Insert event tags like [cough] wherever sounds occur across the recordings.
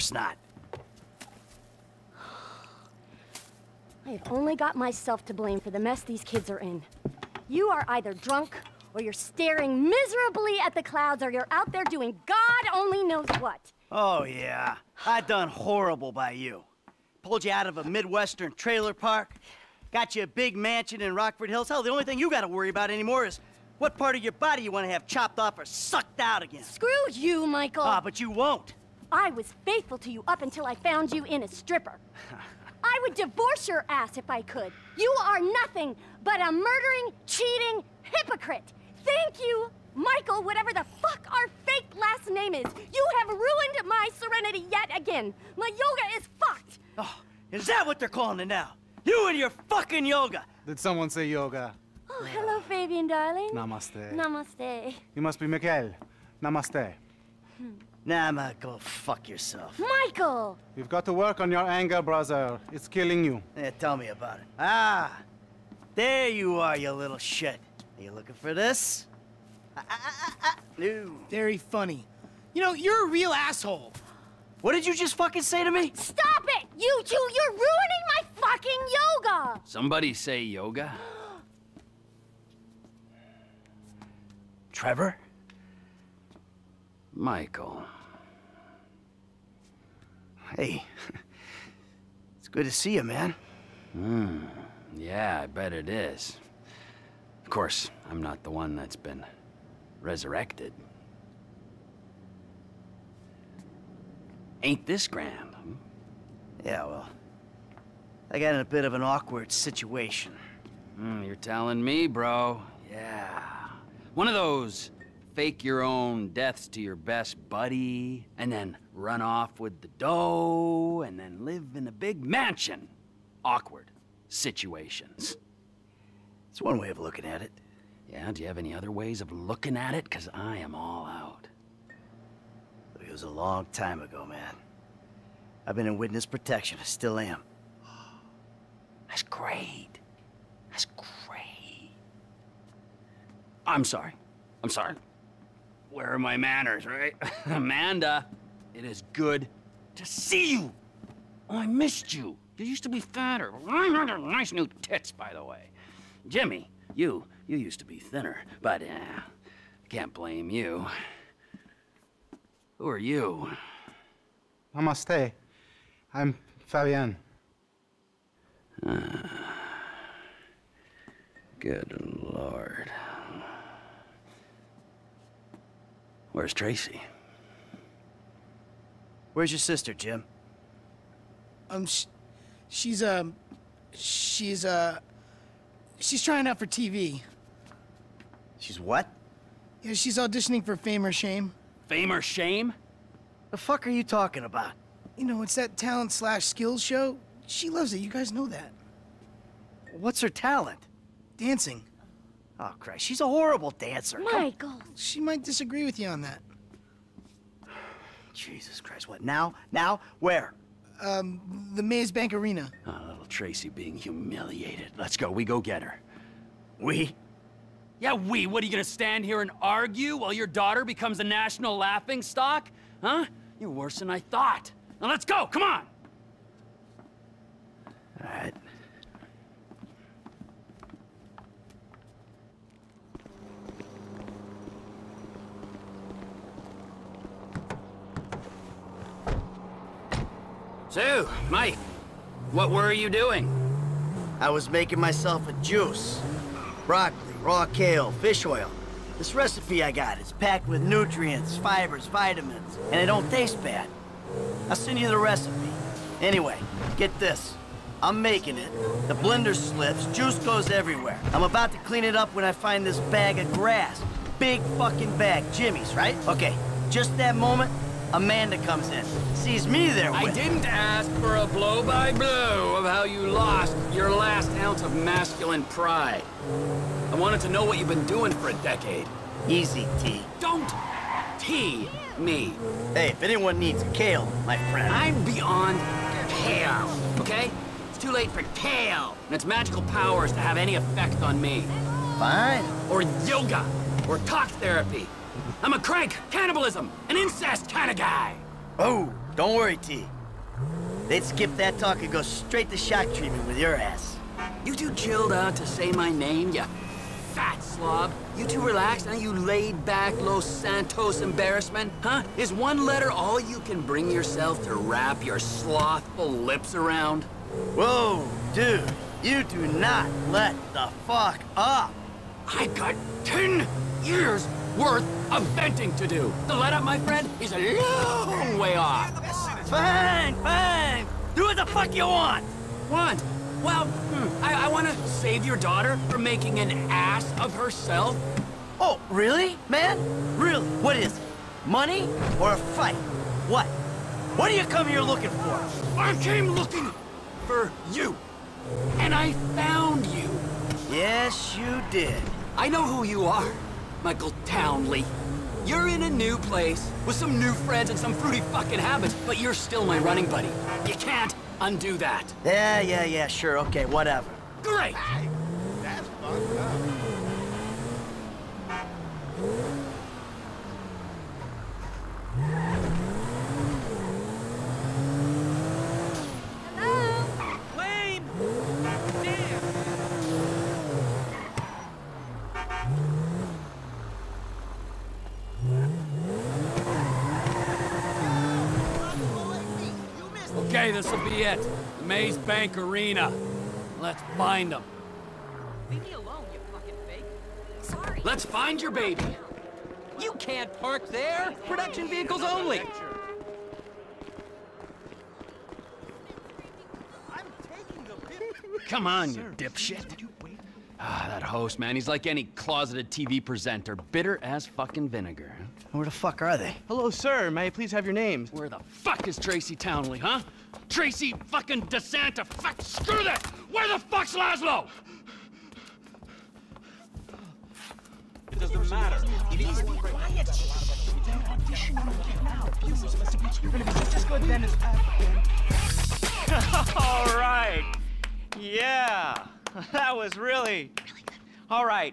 course not. I have only got myself to blame for the mess these kids are in. You are either drunk, or you're staring miserably at the clouds, or you're out there doing God only knows what. Oh, yeah. I done horrible by you. Pulled you out of a Midwestern trailer park. Got you a big mansion in Rockford Hills. Hell, the only thing you gotta worry about anymore is what part of your body you want to have chopped off or sucked out again. Screw you, Michael! Ah, but you won't. I was faithful to you up until I found you in a stripper. [laughs] I would divorce your ass if I could. You are nothing but a murdering, cheating hypocrite. Thank you, Michael, whatever the fuck our fake last name is. You have ruined my serenity yet again. My yoga is fucked. Oh, is that what they're calling it now? You and your fucking yoga. Did someone say yoga? Oh, hello, Fabian, darling. Namaste. Namaste. You must be Miguel. Namaste. Hmm. Nah, ma, go fuck yourself. Michael! You've got to work on your anger, brother. It's killing you. Yeah, tell me about it. Ah, there you are, you little shit. Are you looking for this? Ah, ah, ah, ah. No. Very funny. You know, you're a real asshole. What did you just fucking say to me? Stop it! You two, you're ruining my fucking yoga! Somebody say yoga? Trevor? Michael. Hey, [laughs] it's good to see you, man. Hmm. Yeah, I bet it is. Of course, I'm not the one that's been resurrected. Ain't this grand? hmm? Yeah, well, I got in a bit of an awkward situation. Hmm, you're telling me, bro. Yeah. One of those fake your own deaths to your best buddy, and then run off with the dough, and then live in a big mansion. Awkward situations. It's one way of looking at it. Yeah, do you have any other ways of looking at it? Because I am all out. It was a long time ago, man. I've been in witness protection. I still am. [sighs] That's great. That's great. I'm sorry. I'm sorry. Where are my manners, right? [laughs] Amanda, it is good to see you. Oh, I missed you. You used to be fatter. [laughs] Nice new tits, by the way. Jimmy, you, you used to be thinner, but uh, can't blame you. Who are you? Namaste. I'm Fabian. Good lord. Where's Tracy? Where's your sister, Jim? Um, sh she's, um, she's, uh, she's trying out for TV. She's what? Yeah, she's auditioning for Fame or Shame. Fame or shame? The fuck are you talking about? You know, it's that talent slash skills show. She loves it. You guys know that. What's her talent? Dancing. Oh, Christ, she's a horrible dancer. Come- Michael! She might disagree with you on that. Jesus Christ, what, now? Now? Where? Um, the Maze Bank Arena. Oh, little Tracy being humiliated. Let's go. We go get her. We? Yeah, we. What, are you gonna stand here and argue while your daughter becomes a national laughing stock? Huh? You're worse than I thought. Now let's go. Come on. All right. So, Mike, what were you doing? I was making myself a juice. Broccoli, raw kale, fish oil. This recipe I got is packed with nutrients, fibers, vitamins, and it don't taste bad. I'll send you the recipe. Anyway, get this. I'm making it. The blender slips, juice goes everywhere. I'm about to clean it up when I find this bag of grass. Big fucking bag, Jimmy's, right? Okay, just that moment, Amanda comes in. Sees me there with I didn't ask for a blow-by-blow of how you lost your last ounce of masculine pride. I wanted to know what you've been doing for a decade. Easy, T. Don't tee me. Hey, if anyone needs kale, my friend. I'm beyond kale, okay? It's too late for kale and its magical powers to have any effect on me. Fine. Or yoga. or talk therapy. I'm a crank, cannibalism, an incest kind of guy. Oh, don't worry, T. They'd skip that talk and go straight to shock treatment with your ass. You too chilled out to say my name, you fat slob? You too relaxed, and you laid back Los Santos embarrassment? Huh? Is one letter all you can bring yourself to wrap your slothful lips around? Whoa, dude, you do not let the fuck up. I got ten years worth of venting to do. The let up, my friend, is a long way off. Fine, fine. Do what the fuck you want. Want? Well, hmm, I, I want to save your daughter from making an ass of herself. Oh, really, man? Really? What is it? Money or a fight? What? What do you come here looking for? I came looking for you, and I found you. Yes, you did. I know who you are, Michael Townley. You're in a new place, with some new friends and some fruity fucking habits, but you're still my running buddy. You can't undo that. Yeah, yeah, yeah, sure, okay, whatever. Great! Okay, this'll be it. The Maze Bank Arena. Let's find them. Leave me alone, you fucking fake. Sorry. Let's find your baby. You can't park there. Production vehicles only. Come on, you dipshit. Ah, that host, man, he's like any closeted TV presenter. Bitter as fucking vinegar. Where the fuck are they? Hello, sir. May I please have your name? Where the fuck is Tracy Townley, huh? Tracy fucking DeSanta. Fuck, screw that! Where the fuck's Lazlow? It doesn't matter. Please be quiet. You're gonna be just as good then as All right. Yeah. [laughs] That was really. All right.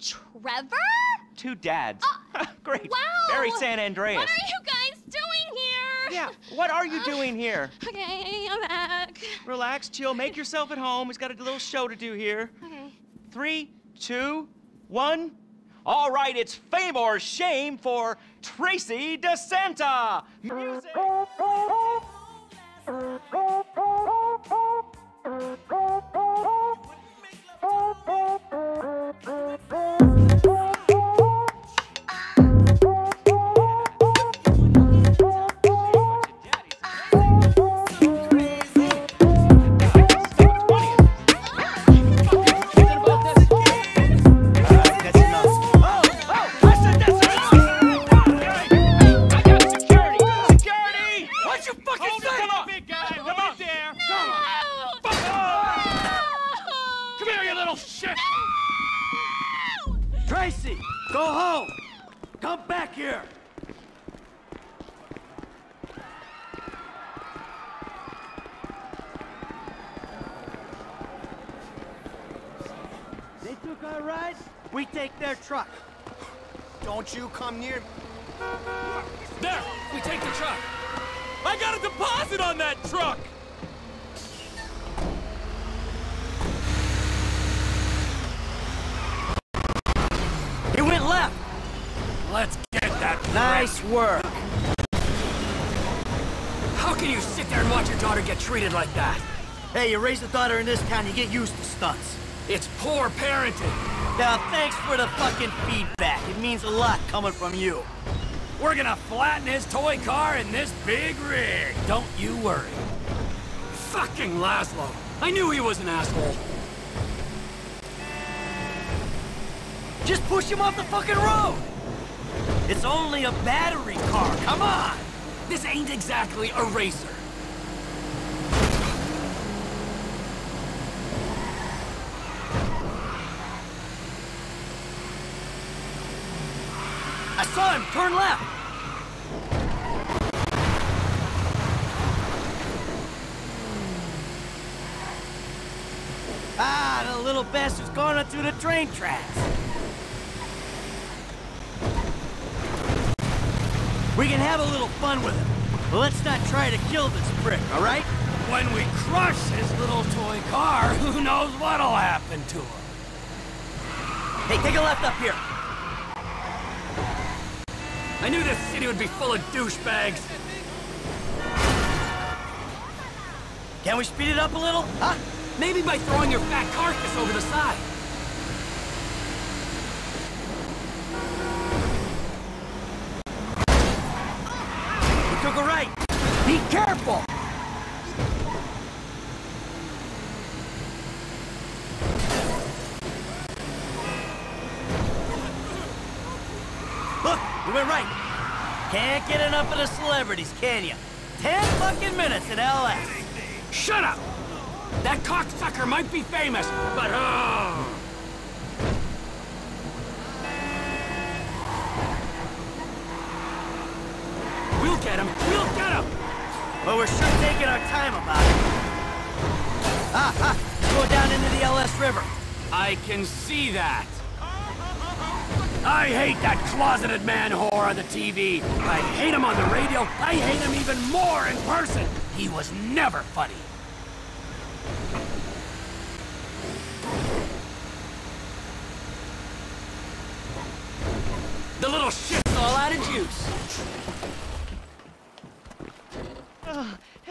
Trevor? Two dads. [laughs] Great. Uh, Wow. Very San Andreas. What are you guys doing here? Yeah, what are you doing here? Okay, I'm back. Relax, chill, make yourself at home. He's got a little show to do here. Okay. Three, two, one. All right, it's fame or shame for Tracy DeSanta. Music. Take truck. Don't you come near There! We take the truck! I got a deposit on that truck. He went left. Let's get that Nice work. How can you sit there and watch your daughter get treated like that? Hey, you raise a daughter in this town, you get used to stunts. It's poor parenting. Now, uh, thanks for the fucking feedback. It means a lot coming from you. We're gonna flatten his toy car in this big rig. Don't you worry. Fucking Lazlow. I knew he was an asshole. Just push him off the fucking road. It's only a battery car. Come on! This ain't exactly a racer. I saw him. Turn left. Ah, the little bastard's going on through the train tracks. We can have a little fun with him, but let's not try to kill this prick, all right? When we crush his little toy car, [laughs] who knows what'll happen to him? Hey, take a left up here. I knew this city would be full of douchebags. Can we speed it up a little? Huh? Maybe by throwing your fat carcass over the side. We took a right. Be careful! Look, we went right. Can't get enough of the celebrities, can you? Ten fucking minutes in LS. Shut up! That cocksucker might be famous, but oh! We'll get him! We'll get him! But we're sure taking our time about it. Ah, ah, go down into the LS River. I can see that. I hate that closeted man whore on the TV. I hate him on the radio. I hate him even more in person. He was never funny. The little shit's all out of juice.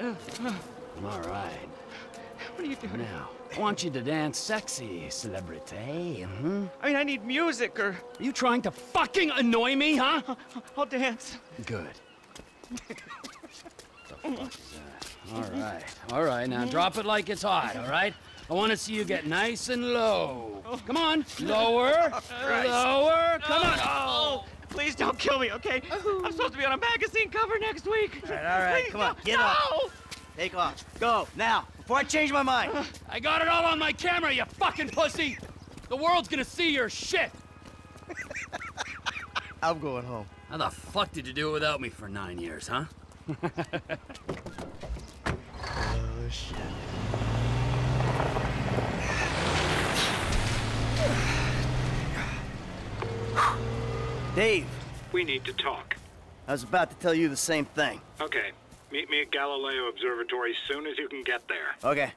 All right. What are you doing? Now, I want you to dance sexy, celebrity. hmm I mean, I need music or Are you trying to fucking annoy me, huh? I'll dance. Good. the fuck is that? All right, all right. Now drop it like it's hot. All right. I want to see you get nice and low. Come on, lower, lower. Come on. Oh, please don't kill me, okay? I'm supposed to be on a magazine cover next week. All right, all right, Please, come on, [laughs] no, get no! Up. Take off. Go, now, before I change my mind. [sighs] I got it all on my camera, you fucking pussy. The world's gonna see your shit. [laughs] I'm going home. How the fuck did you do it without me for nine years, huh? Oh, [sighs] shit. Dave, We need to talk. I was about to tell you the same thing. Okay. Meet me at Galileo Observatory as soon as you can get there. Okay,